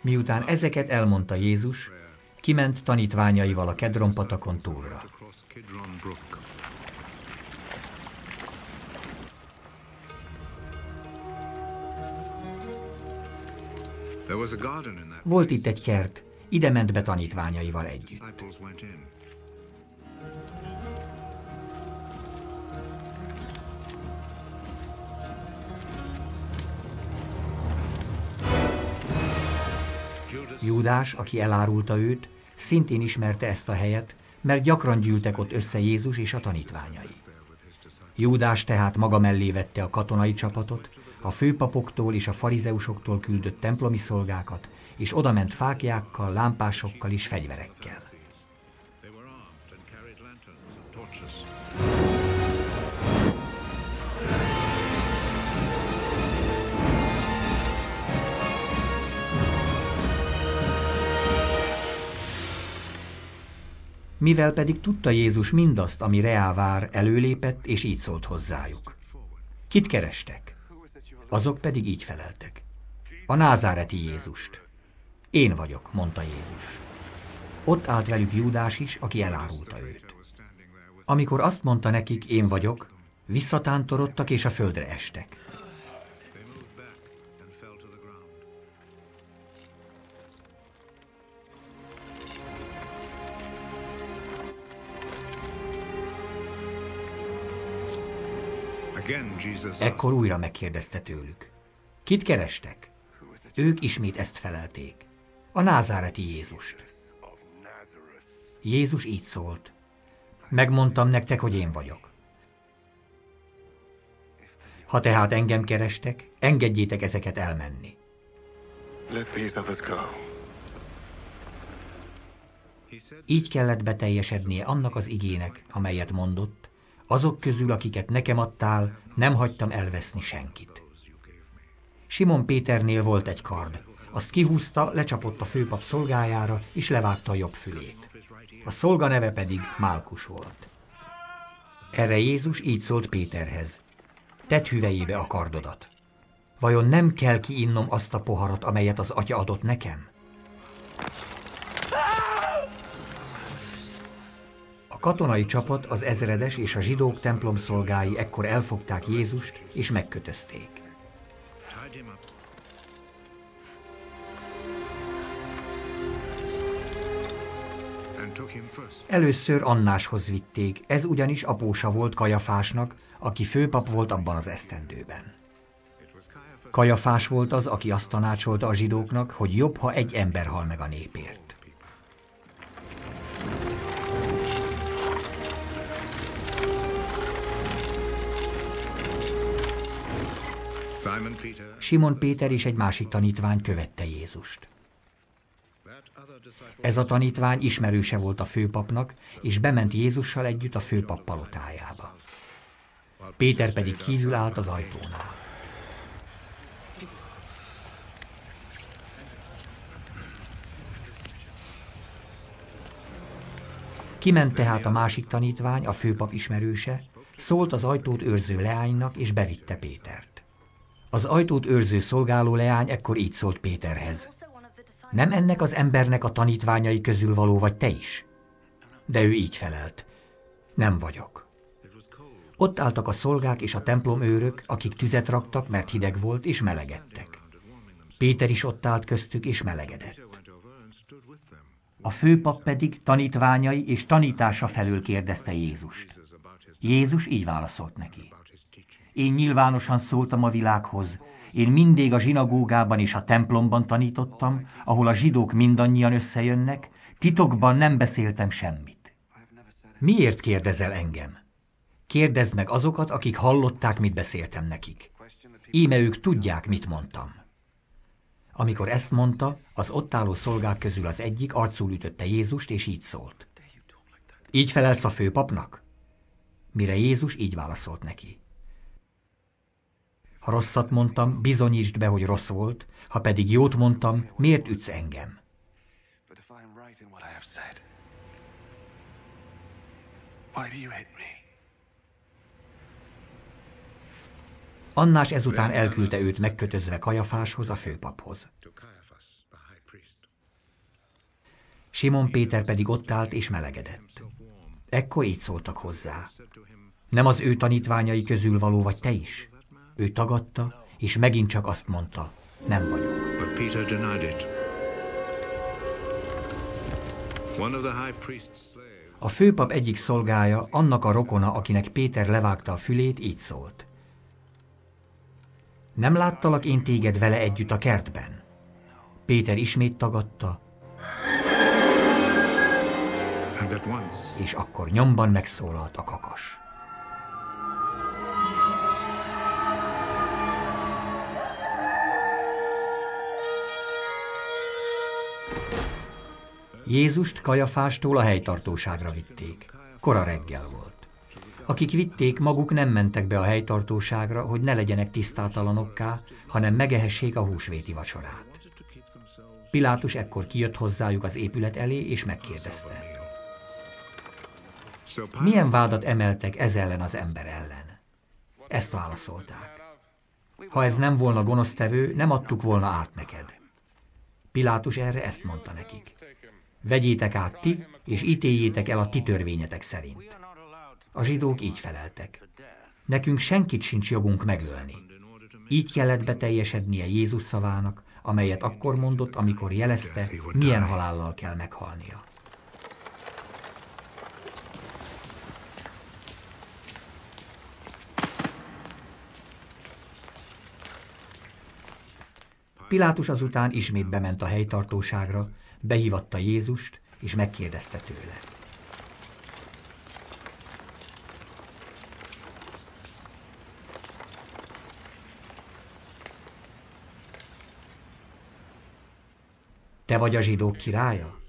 Miután ezeket elmondta Jézus, kiment tanítványaival a Kedron patakon túlra. Volt itt egy kert, ide ment be tanítványaival együtt. Júdás, aki elárulta őt, szintén ismerte ezt a helyet, mert gyakran gyűltek ott össze Jézus és a tanítványai. Júdás tehát maga mellé vette a katonai csapatot, a főpapoktól és a farizeusoktól küldött templomi szolgákat, és odament fákjákkal, lámpásokkal és fegyverekkel. Mivel pedig tudta Jézus mindazt, ami reá vár, előlépett, és így szólt hozzájuk. Kit kerestek? Azok pedig így feleltek. A názáreti Jézust. Én vagyok, mondta Jézus. Ott állt velük Júdás is, aki elárulta őt. Amikor azt mondta nekik, én vagyok, visszatántorodtak és a földre estek. Ekkor újra megkérdezte tőlük. Kit kerestek? Ők ismét ezt felelték. A názáreti Jézust. Jézus így szólt. Megmondtam nektek, hogy én vagyok. Ha tehát engem kerestek, engedjétek ezeket elmenni. Így kellett beteljesednie annak az igének, amelyet mondott, azok közül, akiket nekem adtál, nem hagytam elveszni senkit. Simon Péternél volt egy kard. Azt kihúzta, lecsapott a főpap szolgájára, és levágta a jobb fülét. A szolga neve pedig Málkus volt. Erre Jézus így szólt Péterhez. Tedd hüvejébe a kardodat. Vajon nem kell kiinnom azt a poharat, amelyet az atya adott nekem? Katonai csapat, az ezredes és a zsidók templom szolgái ekkor elfogták Jézust és megkötözték. Először Annáshoz vitték, ez ugyanis apósa volt Kajafásnak, aki főpap volt abban az esztendőben. Kajafás volt az, aki azt tanácsolta a zsidóknak, hogy jobb, ha egy ember hal meg a népért. Simon Péter és egy másik tanítvány követte Jézust. Ez a tanítvány ismerőse volt a főpapnak, és bement Jézussal együtt a főpap palotájába. Péter pedig kívül állt az ajtónál. Kiment tehát a másik tanítvány, a főpap ismerőse, szólt az ajtót őrző leánynak, és bevitte Pétert. Az ajtót őrző szolgáló leány ekkor így szólt Péterhez. Nem ennek az embernek a tanítványai közül való vagy te is? De ő így felelt. Nem vagyok. Ott álltak a szolgák és a templom őrök, akik tüzet raktak, mert hideg volt, és melegedtek. Péter is ott állt köztük, és melegedett. A főpap pedig tanítványai és tanítása felül kérdezte Jézust. Jézus így válaszolt neki. Én nyilvánosan szóltam a világhoz. Én mindig a zsinagógában és a templomban tanítottam, ahol a zsidók mindannyian összejönnek, titokban nem beszéltem semmit. Miért kérdezel engem? Kérdezd meg azokat, akik hallották, mit beszéltem nekik. Íme ők tudják, mit mondtam. Amikor ezt mondta, az ott álló szolgák közül az egyik arcul ütötte Jézust, és így szólt. Így felelsz a főpapnak? Mire Jézus így válaszolt neki. Ha rosszat mondtam, bizonyítsd be, hogy rossz volt, ha pedig jót mondtam, miért ütsz engem? Annás ezután elküldte őt megkötözve Kajafáshoz, a főpaphoz. Simon Péter pedig ott állt és melegedett. Ekkor így szóltak hozzá. Nem az ő tanítványai közül való vagy te is? Ő tagadta, és megint csak azt mondta, nem vagyok. But Peter denied it. One of the high priest's a főpap egyik szolgája, annak a rokona, akinek Péter levágta a fülét, így szólt. Nem láttalak én téged vele együtt a kertben? Péter ismét tagadta, és akkor nyomban megszólalt a kakas. Jézust Kajafástól a helytartóságra vitték. Kora reggel volt. Akik vitték, maguk nem mentek be a helytartóságra, hogy ne legyenek tisztátalanokká, hanem megehessék a húsvéti vacsorát. Pilátus ekkor kijött hozzájuk az épület elé, és megkérdezte. Milyen vádat emeltek ez ellen az ember ellen? Ezt válaszolták. Ha ez nem volna gonosztevő, nem adtuk volna át neked. Pilátus erre ezt mondta nekik. Vegyétek át ti, és ítéljétek el a ti törvényetek szerint. A zsidók így feleltek. Nekünk senkit sincs jogunk megölni. Így kellett beteljesednie Jézus szavának, amelyet akkor mondott, amikor jelezte, milyen halállal kell meghalnia. Pilátus azután ismét bement a helytartóságra, behívatta Jézust, és megkérdezte tőle. Te vagy a zsidók királya?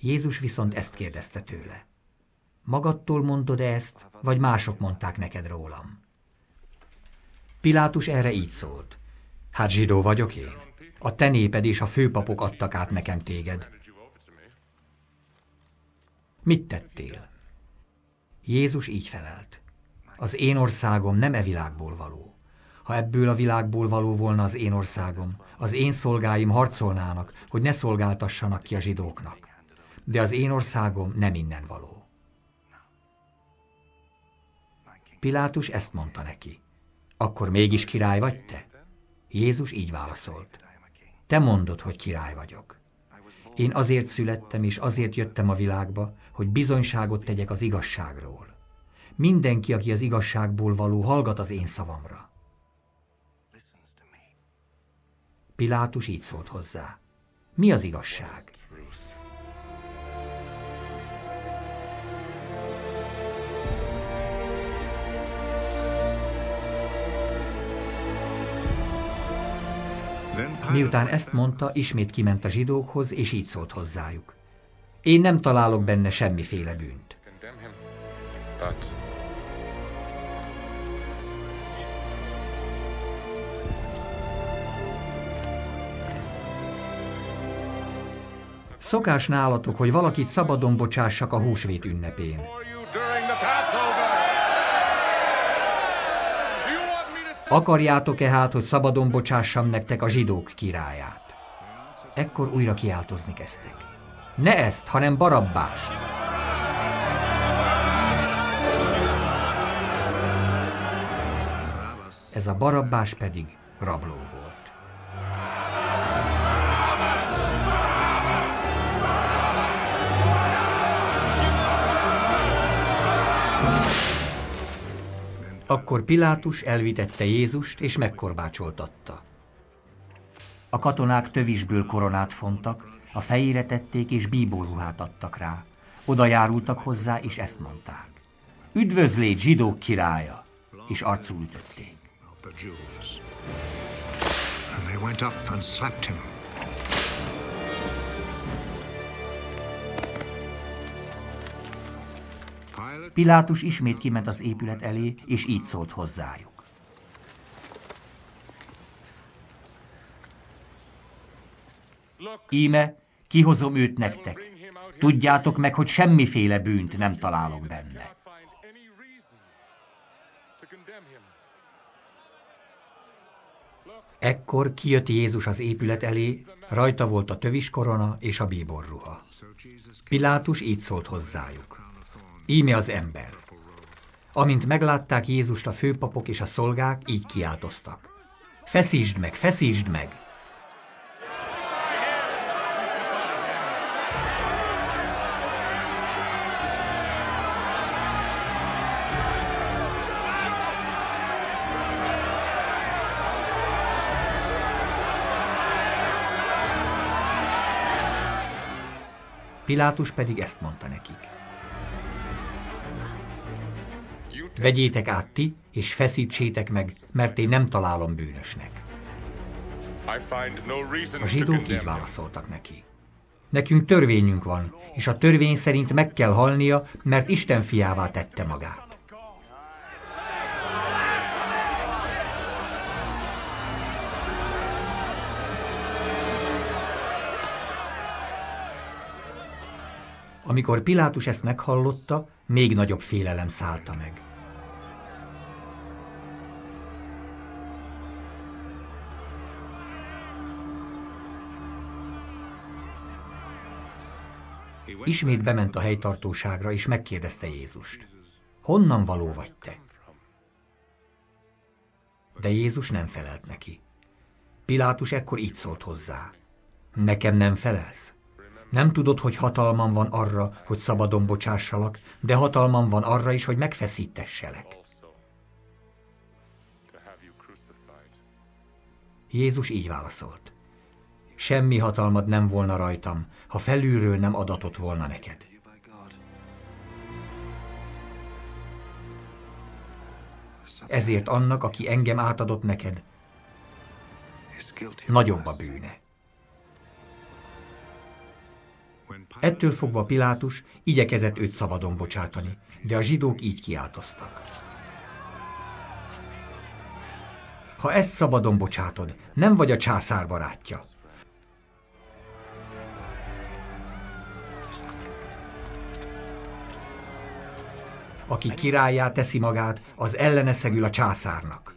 Jézus viszont ezt kérdezte tőle. Magadtól mondod -e ezt, vagy mások mondták neked rólam? Pilátus erre így szólt. Hát zsidó vagyok én. A te néped és a főpapok adtak át nekem téged. Mit tettél? Jézus így felelt. Az én országom nem e világból való. Ha ebből a világból való volna az én országom, az én szolgáim harcolnának, hogy ne szolgáltassanak ki a zsidóknak. De az én országom nem innen való. Pilátus ezt mondta neki. Akkor mégis király vagy te? Jézus így válaszolt. Te mondod, hogy király vagyok. Én azért születtem, és azért jöttem a világba, hogy bizonyságot tegyek az igazságról. Mindenki, aki az igazságból való, hallgat az én szavamra. Pilátus így szólt hozzá. Mi az igazság? Miután ezt mondta, ismét kiment a zsidókhoz, és így szólt hozzájuk. Én nem találok benne semmiféle bűnt. Szokás nálatok, hogy valakit szabadon bocsássak a húsvét ünnepén. Akarjátok-e hát, hogy szabadon bocsássam nektek a zsidók királyát? Ekkor újra kiáltozni kezdtek. Ne ezt, hanem Barabbást! Ez a Barabbás pedig rabló volt. Akkor Pilátus elvitette Jézust, és megkorbácsoltatta. A katonák tövisből koronát fontak, a fejére tették, és bíbóruhát adtak rá. Oda járultak hozzá, és ezt mondták. Üdvözlégy, zsidók királya! És arcul ütötték. And they went up and slapped him. Pilátus ismét kiment az épület elé, és így szólt hozzájuk. Íme, kihozom őt nektek. Tudjátok meg, hogy semmiféle bűnt nem találok benne. Ekkor kijött Jézus az épület elé, rajta volt a tövis korona és a bíborruha. Pilátus így szólt hozzájuk. Íme az ember. Amint meglátták Jézust a főpapok és a szolgák, így kiáltoztak. Feszítsd meg, feszítsd meg! Pilátus pedig ezt mondta nekik. Vegyétek át ti, és feszítsétek meg, mert én nem találom bűnösnek. A zsidók így válaszoltak neki. Nekünk törvényünk van, és a törvény szerint meg kell halnia, mert Isten fiává tette magát. Amikor Pilátus ezt meghallotta, még nagyobb félelem szállta meg. Ismét bement a helytartóságra, és megkérdezte Jézust. Honnan való vagy te? De Jézus nem felelt neki. Pilátus ekkor így szólt hozzá. Nekem nem felelsz? Nem tudod, hogy hatalmam van arra, hogy szabadon bocsássalak, de hatalmam van arra is, hogy megfeszítesselek. Jézus így válaszolt. Semmi hatalmad nem volna rajtam, ha felülről nem adatott volna neked. Ezért annak, aki engem átadott neked, nagyobb a bűne. Ettől fogva Pilátus igyekezett őt szabadon bocsátani, de a zsidók így kiáltoztak. Ha ezt szabadon bocsátod, nem vagy a császár barátja. Aki királyá teszi magát, az ellene szegül a császárnak.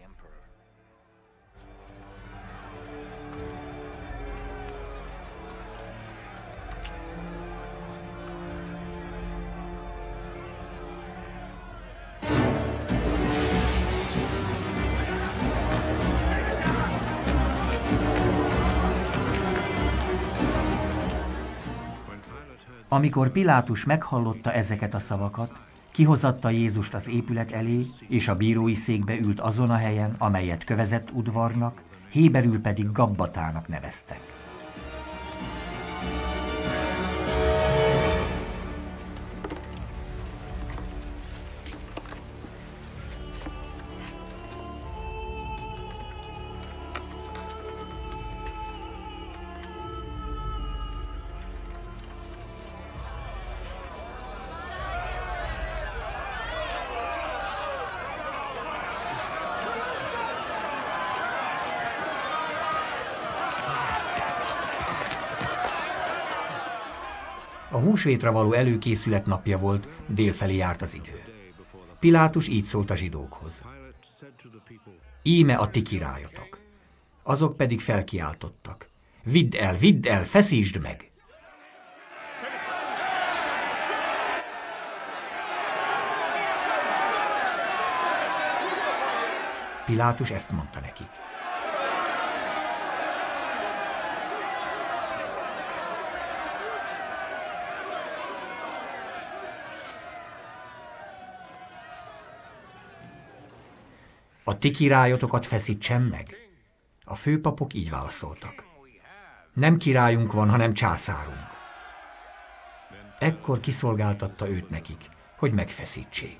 Amikor Pilátus meghallotta ezeket a szavakat, kihozatta Jézust az épület elé, és a bírói székbe ült azon a helyen, amelyet kövezett udvarnak, Héberül pedig Gabbatának neveztek. Húsvétra való előkészület napja volt, délfelé járt az idő. Pilátus így szólt a zsidókhoz. Íme a ti királyotok. Azok pedig felkiáltottak. Vidd el, vidd el, feszítsd meg! Pilátus ezt mondta nekik. A ti királyotokat feszítsen meg? A főpapok így válaszoltak. Nem királyunk van, hanem császárunk. Ekkor kiszolgáltatta őt nekik, hogy megfeszítsék.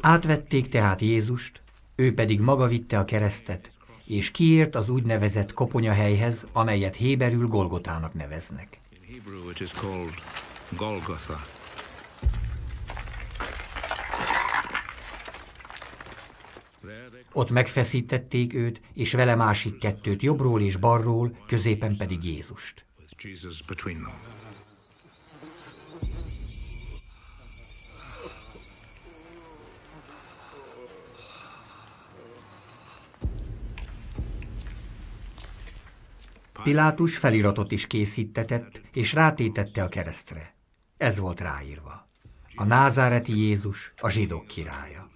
Átvették tehát Jézust, ő pedig maga vitte a keresztet, és kiért az úgynevezett koponyahelyhez, amelyet Héberül Golgotának neveznek. Ott megfeszítették őt, és vele másik kettőt jobbról és balról, középen pedig Jézust. Pilátus feliratot is készítetett, és rátétette a keresztre. Ez volt ráírva. A názáreti Jézus, a zsidók királya.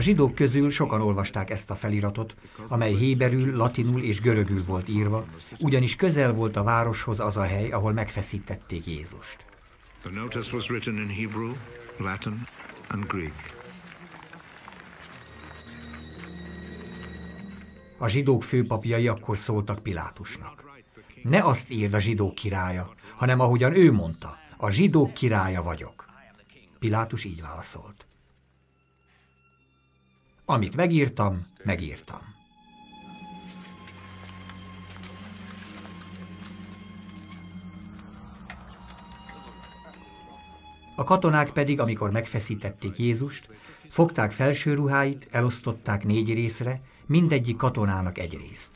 A zsidók közül sokan olvasták ezt a feliratot, amely héberül, latinul és görögül volt írva, ugyanis közel volt a városhoz az a hely, ahol megfeszítették Jézust. The notice was written in Hebrew, Latin and Greek. A zsidók főpapjai akkor szóltak Pilátusnak. Ne azt írd a zsidók királya, hanem ahogyan ő mondta, a zsidók királya vagyok. Pilátus így válaszolt. Amit megírtam, megírtam. A katonák pedig, amikor megfeszítették Jézust, fogták felső ruháit, elosztották négy részre, mindegyik katonának egy részt.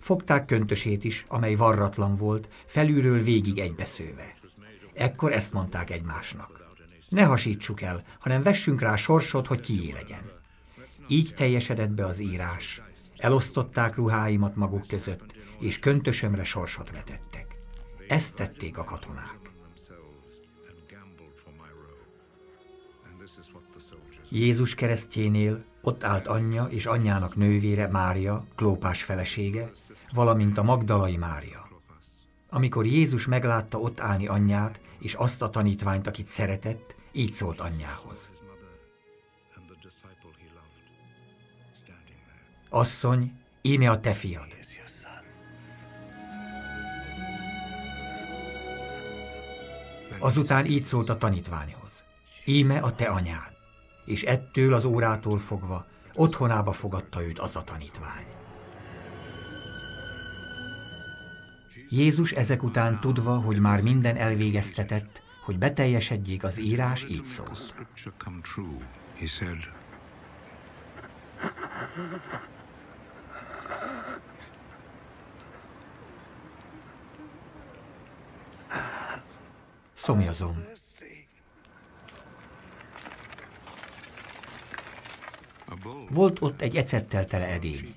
Fogták köntösét is, amely varratlan volt, felülről végig egybeszőve. Ekkor ezt mondták egymásnak. Ne hasítsuk el, hanem vessünk rá sorsot, hogy kié legyen. Így teljesedett be az írás. Elosztották ruháimat maguk között, és köntösömre sorsot vetettek. Ezt tették a katonák. Jézus keresztjénél ott állt anyja és anyjának nővére Mária, Klópás felesége, valamint a Magdalai Mária. Amikor Jézus meglátta ott állni anyját és azt a tanítványt, akit szeretett, így szólt anyjához. Asszony, íme a te fiad. Azután így szólt a tanítványhoz. Íme a te anyád. És ettől az órától fogva otthonába fogadta őt az a tanítvány. Jézus ezek után tudva, hogy már minden elvégeztetett, hogy beteljesedjék az írás, így szólt. Szomjazom. Volt ott egy ecettel tele edény.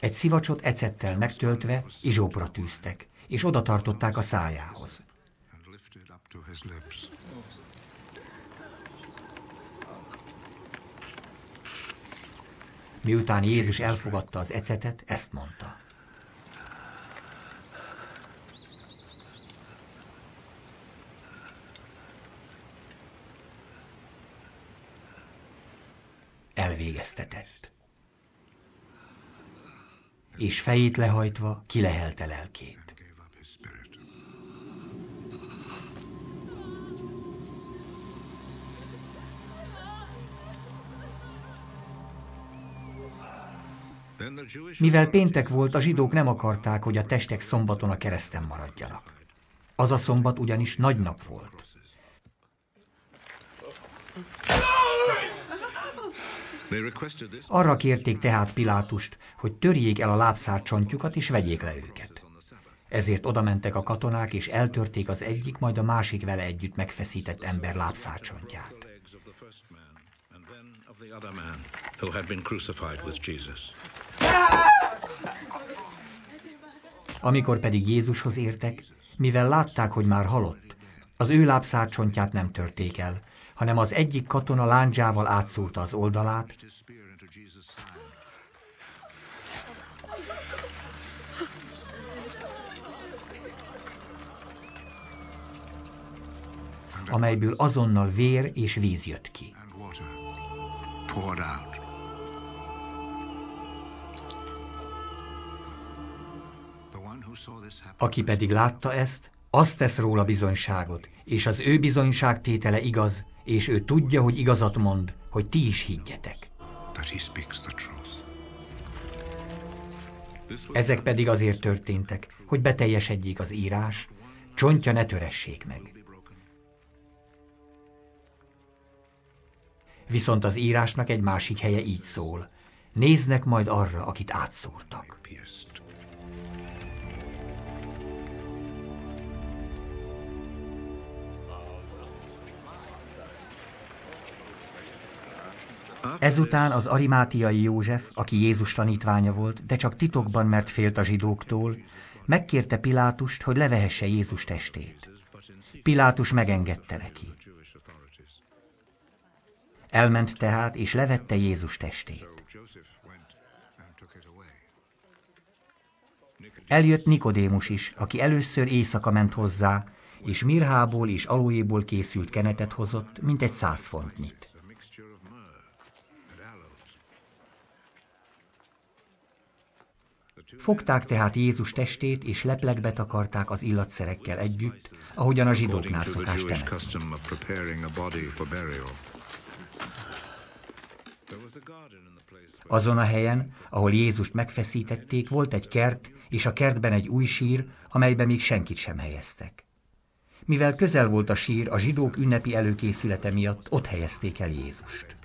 Egy szivacsot ecettel megtöltve izsópra tűztek, és oda tartották a szájához. Miután Jézus elfogadta az ecetet, ezt mondta. Elvégeztetett. És fejét lehajtva kilehelte lelkét. Mivel péntek volt, a zsidók nem akarták, hogy a testek szombaton a kereszten maradjanak. Az a szombat ugyanis nagy nap volt. Arra kérték tehát Pilátust, hogy törjék el a lábszárcsontjukat és vegyék le őket. Ezért odamentek a katonák, és eltörték az egyik, majd a másik vele együtt megfeszített ember lábszárcsontját. Amikor pedig Jézushoz értek, mivel látták, hogy már halott, az ő lábszárcsontját nem törték el, hanem az egyik katona lándzsával átszúrta az oldalát, amelyből azonnal vér és víz jött ki. Aki pedig látta ezt, azt tesz róla bizonyságot, és az ő bizonyságtétele igaz, és ő tudja, hogy igazat mond, hogy ti is higgyetek. Ezek pedig azért történtek, hogy beteljesedjék az írás, csontja ne töressék meg. Viszont az írásnak egy másik helye így szól. Néznek majd arra, akit átszúrtak. Ezután az arimátiai József, aki Jézus tanítványa volt, de csak titokban, mert félt a zsidóktól, megkérte Pilátust, hogy levehesse Jézus testét. Pilátus megengedte neki. Elment tehát, és levette Jézus testét. Eljött Nikodémus is, aki először éjszaka ment hozzá, és mirhából és alóéból készült kenetet hozott, mint egy száz fontnyit. Fogták tehát Jézus testét, és leplekbe takarták az illatszerekkel együtt, ahogyan a zsidóknál szokás Azon a helyen, ahol Jézust megfeszítették, volt egy kert, és a kertben egy új sír, amelybe még senkit sem helyeztek. Mivel közel volt a sír, a zsidók ünnepi előkészülete miatt ott helyezték el Jézust.